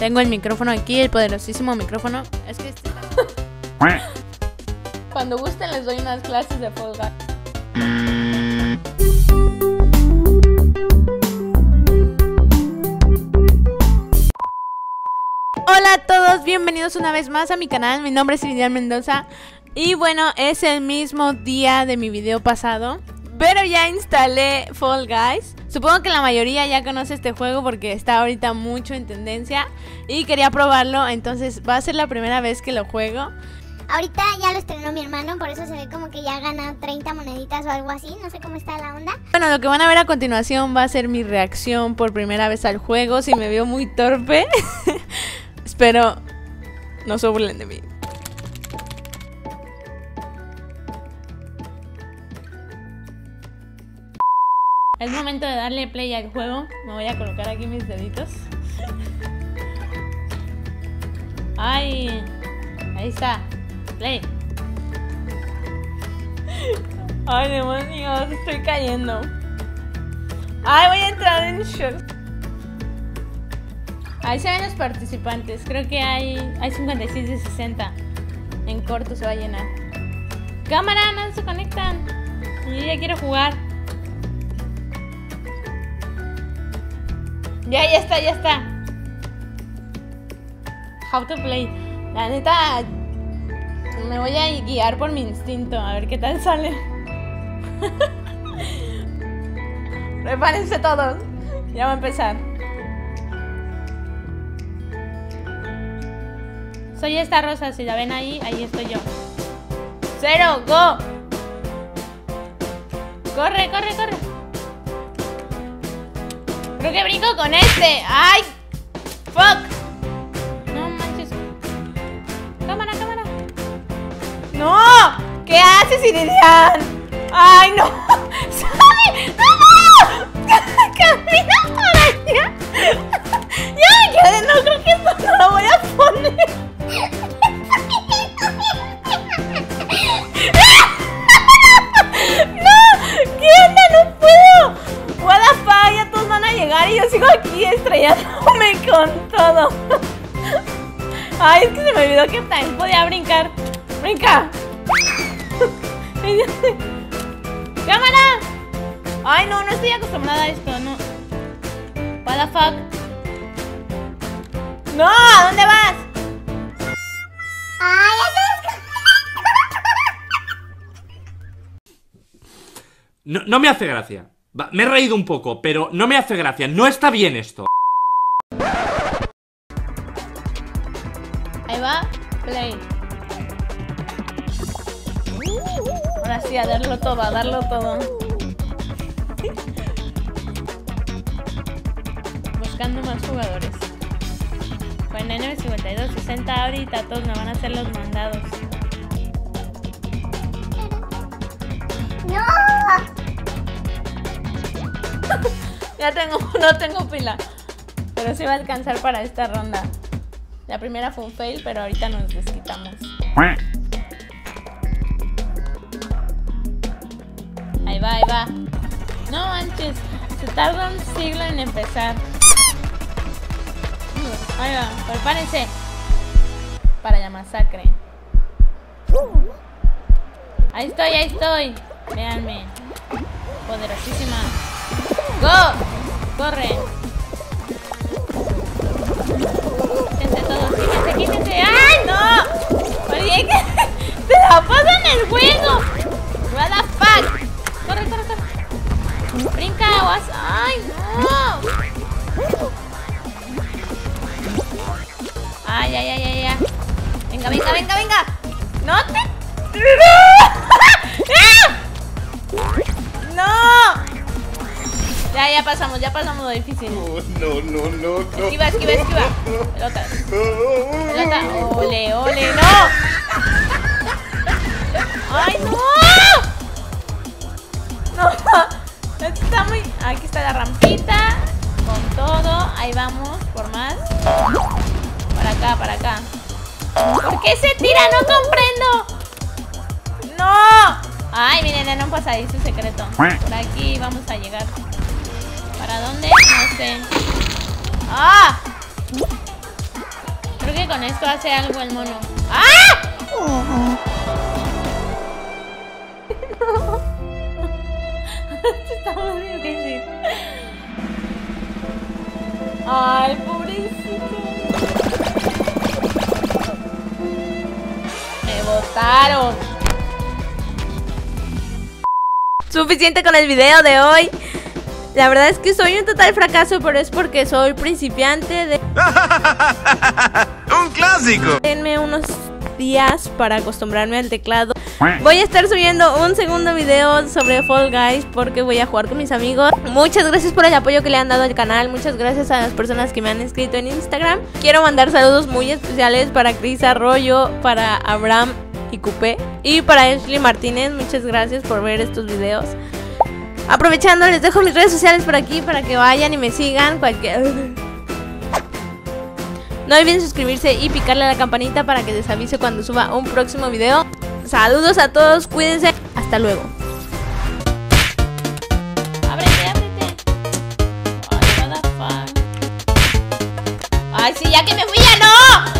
Tengo el micrófono aquí, el poderosísimo micrófono. Es que este... Cuando gusten les doy unas clases de Fall Guys. Hola a todos, bienvenidos una vez más a mi canal. Mi nombre es Iridian Mendoza. Y bueno, es el mismo día de mi video pasado. Pero ya instalé Fall Guys. Supongo que la mayoría ya conoce este juego porque está ahorita mucho en tendencia. Y quería probarlo, entonces va a ser la primera vez que lo juego. Ahorita ya lo estrenó mi hermano, por eso se ve como que ya ha ganado 30 moneditas o algo así. No sé cómo está la onda. Bueno, lo que van a ver a continuación va a ser mi reacción por primera vez al juego. Si me veo muy torpe, espero no se burlen de mí. Es momento de darle play al juego. Me voy a colocar aquí mis deditos. ¡Ay! Ahí está. Play. Ay, demonios, estoy cayendo. Ay, voy a entrar en shock. Ahí se ven los participantes. Creo que hay, hay 56 de 60. En corto se va a llenar. Cámara, no se conectan. Yo ya quiero jugar. Ya, ya está, ya está. How to play. La neta, me voy a guiar por mi instinto. A ver qué tal sale. Prepárense todos. Ya va a empezar. Soy esta rosa, si la ven ahí, ahí estoy yo. Cero, go. Corre, corre, corre. Creo que brinco con este. ¡Ay! ¡Fuck! No manches. Cámara, cámara. ¡No! ¿Qué haces, Iridian? ¡Ay, no! Ay, es que se me olvidó que también podía brincar. ¡Brinca! ¡Cámara! Ay, no, no estoy acostumbrada a esto, no. What the fuck? ¡No! ¿A dónde vas? ¡Ay, No, no me hace gracia. Va, me he reído un poco, pero no me hace gracia. No está bien esto. Play. Ahora sí, a darlo todo, a darlo todo. Buscando más jugadores. Bueno, en 52, 60 ahorita todos me van a hacer los mandados. ¡No! Ya tengo, no tengo pila. Pero sí va a alcanzar para esta ronda. La primera fue un fail, pero ahorita nos desquitamos. Ahí va, ahí va. No manches, se tarda un siglo en empezar. Ahí va, prepárense. Para la masacre. Ahí estoy, ahí estoy. Véanme. Poderosísima. ¡Go! ¡Corre! Brinca, aguas. ¡Ay, no! Ay, ay, ay, ay, ay. Venga, venga, venga, venga. No te. ¡No! Ya, ya pasamos, ya pasamos lo difícil. No, no, no, no. Esquiva, esquiva, esquiva. Pelota. Pelota. Ole, ole, no. ¡Ay, no! No. Aquí está la rampita. Con todo. Ahí vamos. Por más. Para acá, para acá. ¿Por qué se tira? No comprendo. ¡No! Ay, miren, era un pasadizo secreto. Por aquí vamos a llegar. ¿Para dónde? No sé. ¡Ah! con esto hace algo el mono. ¡Ah! está muy difícil. Ay, pobrecito. Me botaron. Suficiente con el video de hoy. La verdad es que soy un total fracaso, pero es porque soy principiante de... ¡Un clásico! Denme unos días para acostumbrarme al teclado. Voy a estar subiendo un segundo video sobre Fall Guys porque voy a jugar con mis amigos. Muchas gracias por el apoyo que le han dado al canal. Muchas gracias a las personas que me han escrito en Instagram. Quiero mandar saludos muy especiales para Cris Arroyo, para Abraham y Coupé y para Ashley Martínez. Muchas gracias por ver estos videos. Aprovechando, les dejo mis redes sociales por aquí para que vayan y me sigan. Cualquier... No olviden suscribirse y picarle a la campanita para que les avise cuando suba un próximo video. Saludos a todos, cuídense. Hasta luego. Ábrete, ábrete. Ay, sí, ya que me fui, ya no.